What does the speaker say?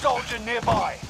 soldier nearby.